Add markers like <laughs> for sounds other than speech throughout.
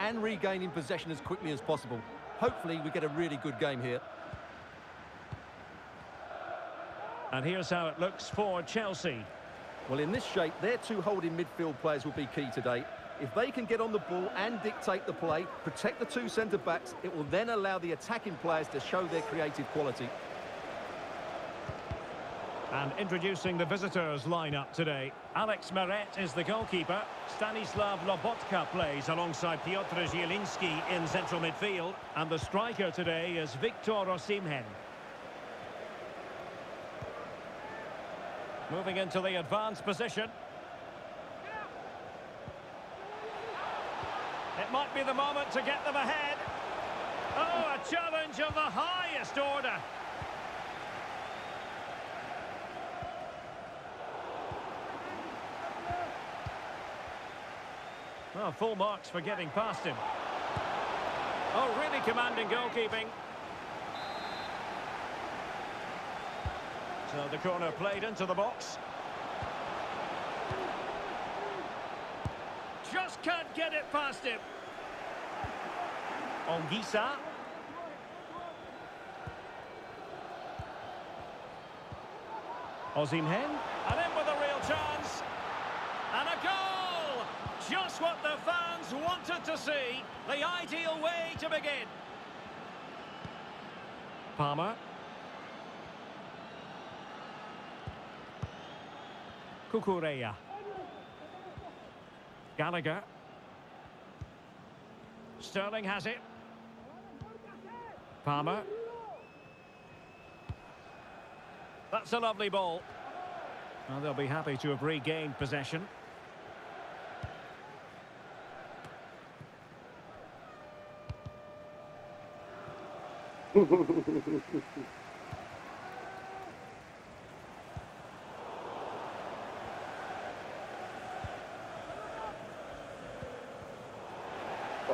and regaining possession as quickly as possible. Hopefully we get a really good game here. And here's how it looks for Chelsea. Well, in this shape, their two holding midfield players will be key today. If they can get on the ball and dictate the play, protect the two centre-backs, it will then allow the attacking players to show their creative quality. And introducing the visitors lineup today. Alex Meret is the goalkeeper. Stanislav Lobotka plays alongside Piotr Zielinski in central midfield. And the striker today is Victor Osimhen. Moving into the advanced position. It might be the moment to get them ahead. Oh, a challenge of the highest order. Oh, full marks for getting past him. Oh, really commanding goalkeeping. So the corner played into the box. Just can't get it past him. Anguissa. Osimhen. And in with a real chance. And a goal! What the fans wanted to see. The ideal way to begin. Palmer. Cucurella. Gallagher. Sterling has it. Palmer. That's a lovely ball. Well, they'll be happy to have regained possession. Oh,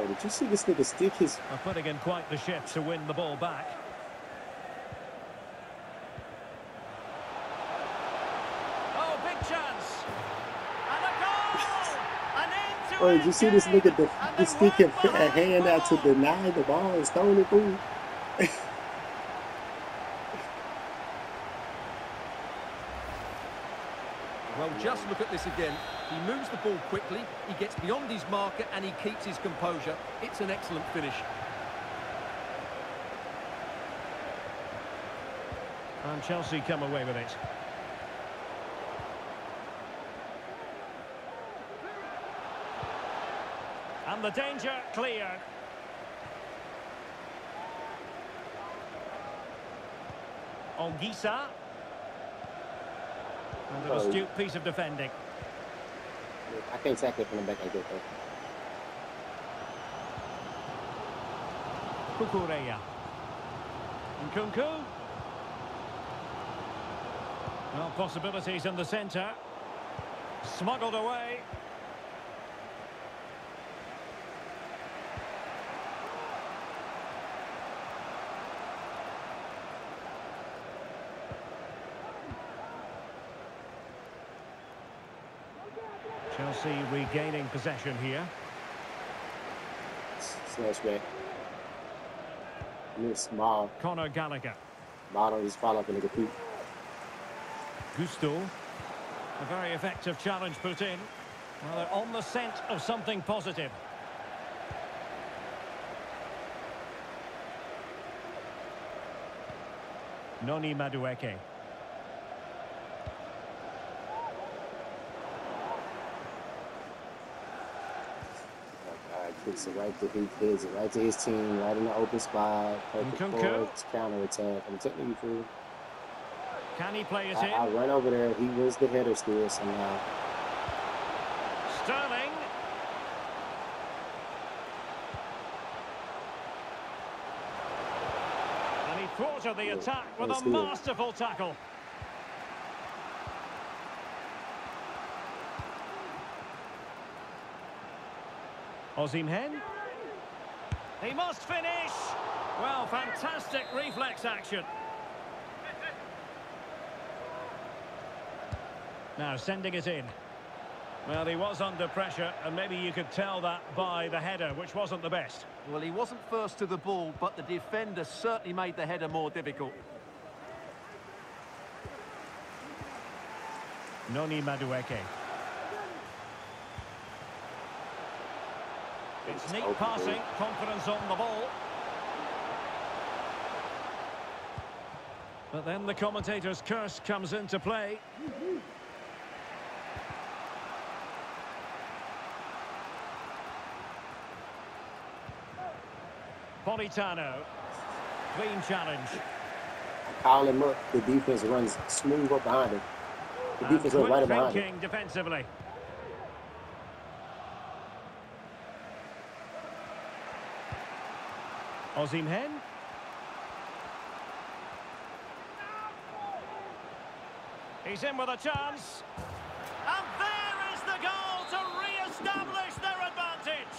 did you see this nigga stick his... Are putting in quite the shift to win the ball back. Oh, big chance. And a goal! An end to Oh, did you see this nigga the, the stick his won by <laughs> a hand out to deny the ball and stone it, fool? Well, just look at this again. He moves the ball quickly, he gets beyond his marker and he keeps his composure. It's an excellent finish. And Chelsea come away with it. And the danger cleared. Anguissa. And an Oh. astute piece of defending. I can't tackle it from the back like that. Nkunku. Well, possibilities in the centre. Smuggled away. Chelsea regaining possession here. Slash back. Miss small. Conor Gallagher. Ball don't just fall off the feet. Gusto. A very effective challenge put in. Well, they're on the scent of something positive. Noni Madueke. God, kicks it right to his it right to his team, right in the open spot. Perfect forward counter attack. I'm telling you, fool. Can he play it I, I in? run over there. He was the header still somehow. Sterling. And he thwarted the attack with a masterful tackle. Osimhen. He must finish. Well, fantastic reflex action. Now sending it in. Well, he was under pressure, and maybe you could tell that by the header, which wasn't the best. Well, he wasn't first to the ball, but the defender certainly made the header more difficult. Noni Madueke. It's neat passing, confidence on the ball. But then the commentator's curse comes into play. Politano. Clean challenge. Call him up. The defense runs smooth up behind him. The defense runs right behind him. thinking defensively. Osimhen. He's in with a chance. And there is the goal to re-establish their advantage.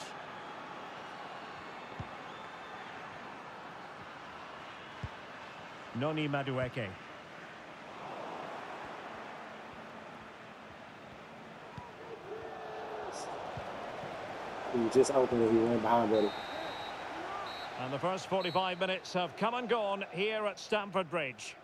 Noni Madueke. He just opened and he went behind it. And the first 45 minutes have come and gone here at Stamford Bridge.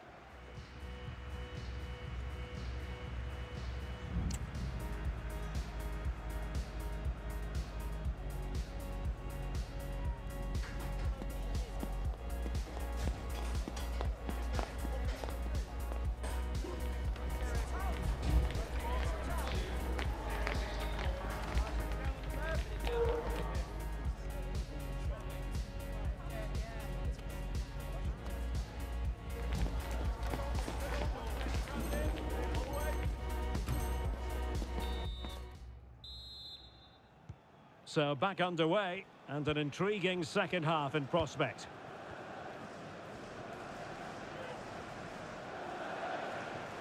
So back underway and an intriguing second half in prospect.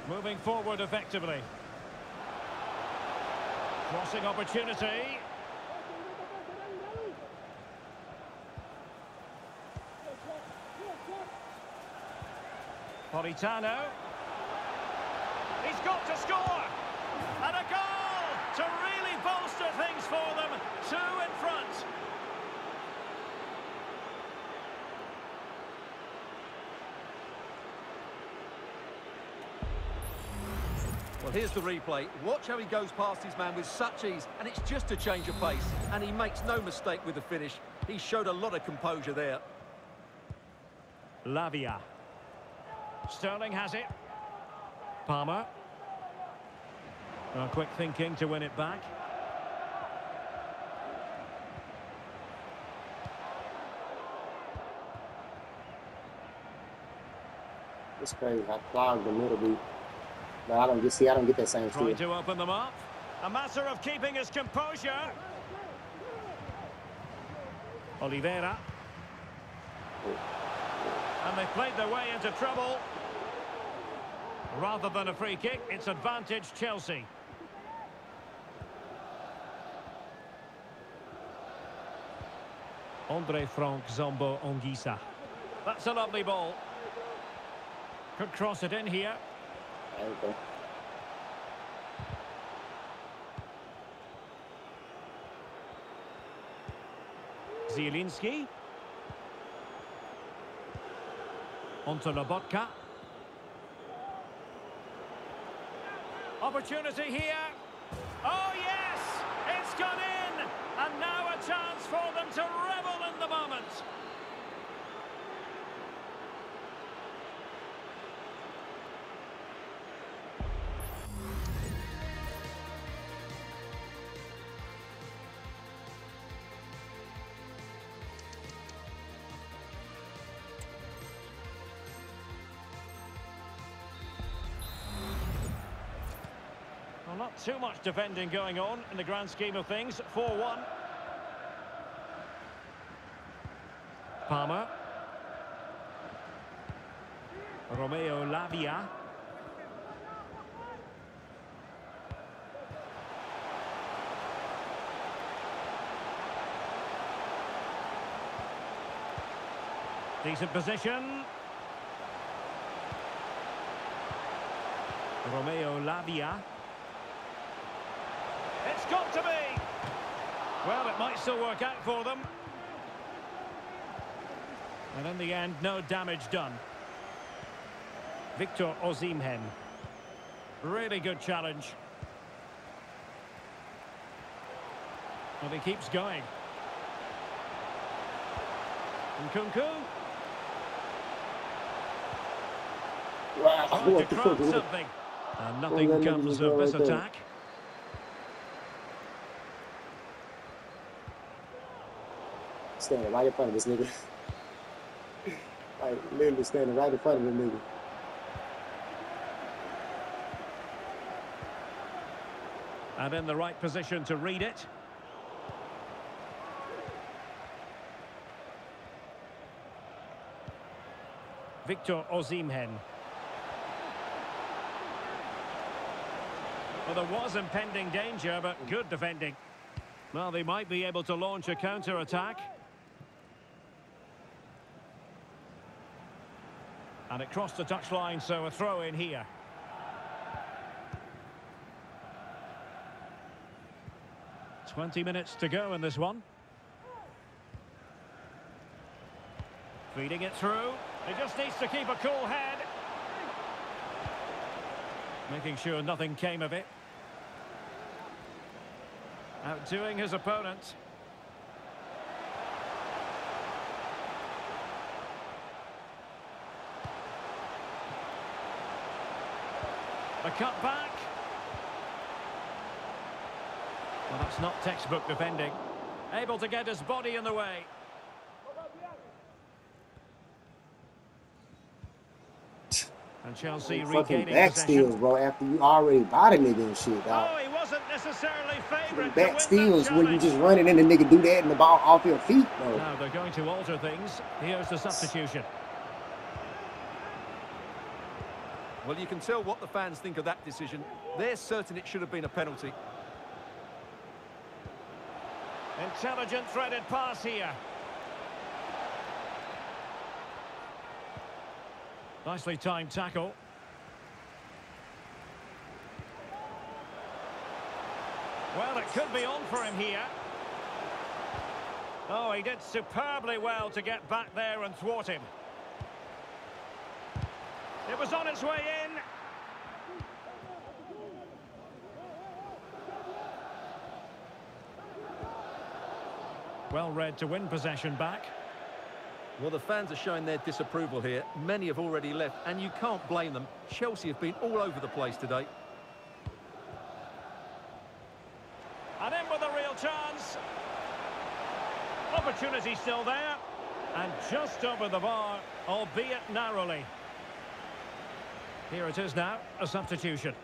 Moving forward effectively. Crossing opportunity. Politano. He's got to score! And a goal to bolster things for them. Two in front. Well, here's the replay. Watch how he goes past his man with such ease, and it's just a change of pace. And he makes no mistake with the finish. He showed a lot of composure there. Lavia. Sterling has it. Palmer. Quick thinking to win it back. It's crazy. I clogged the middle beat. But I don't get see I don't get that same feel. Trying to open them up. A matter of keeping his composure. Olivera. And they played their way into trouble. Rather than a free kick, it's advantage Chelsea. Andre Frank Zambo Anguissa. That's a lovely ball. Could cross it in here. Zielinski. Onto Lobotka. Opportunity here. Oh, yes! It's gone in! And now a chance for them to revel in the moment. Well, not too much defending going on in the grand scheme of things. 4-1. Palmer. Romeo Lavia. Decent position. Romeo Lavia. It's got to be. Well, it might still work out for them. And in the end, no damage done. Victor Osimhen. Really good challenge. And he keeps going. And Kunku. Wow, Oh, to the craft fuck? something. And nothing comes of this <laughs> attack. Standing right in front of this nigga. <laughs> like literally standing right in front of the nigga. And in the right position to read it. Victor Osimhen. Well, there was impending danger, but good defending. Well, they might be able to launch a counter-attack. And it crossed the touchline, so a throw in here. Twenty minutes to go in this one. Feeding it through. He just needs to keep a cool head. Making sure nothing came of it. Outdoing his opponent. A cut back. Well, that's not textbook defending. Able to get his body in the way. And Chelsea Fucking regaining back steals, bro, after you already bought a nigga and shit, dog. Oh, he wasn't necessarily favourite. Back steals where you just running and the nigga do that and the ball off your feet, bro. Now they're going to alter things. Here's the substitution. Well, you can tell what the fans think of that decision. They're certain it should have been a penalty. Intelligent threaded pass here. Nicely timed tackle. Well, it could be on for him here. Oh, he did superbly well to get back there and thwart him. It was on its way in. Well read to win possession back. Well, the fans are showing their disapproval here. Many have already left, and you can't blame them. Chelsea have been all over the place today. And in with a real chance. Opportunity still there. And just over the bar, albeit narrowly. Here it is now, a substitution.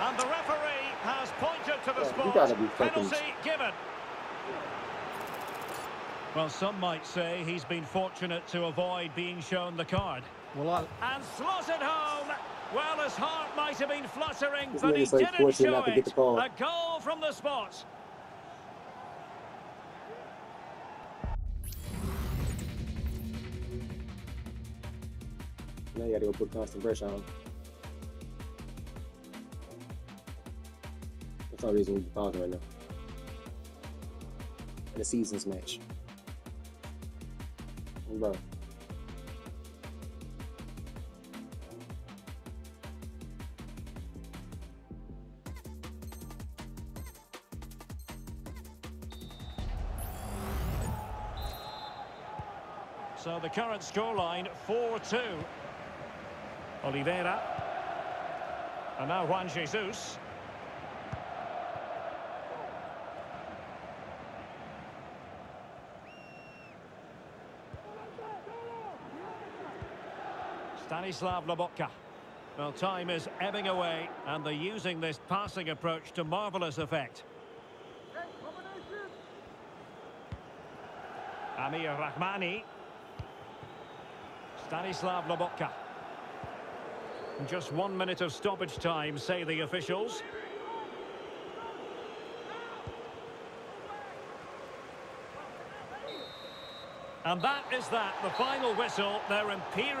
And the referee has pointed to the Yeah, spot. gotta be fucking- Penalty given. Well, some might say he's been fortunate to avoid being shown the card. Well, I, And slots it home. Well, his heart might have been fluttering, This but he like didn't show it. get the call. A goal from the spot. Now you gotta go put constant pressure on. That's only reason we're pausing right now. In the seasons match. Bro. So the current scoreline 4-2. Olivera. And now Juan Jesus. Stanislav Lobotka. Well, time is ebbing away, and they're using this passing approach to marvellous effect. Amir Rahmani. Stanislav Lobotka. Just one minute of stoppage time, say the officials. And that is that, the final whistle, their imperial...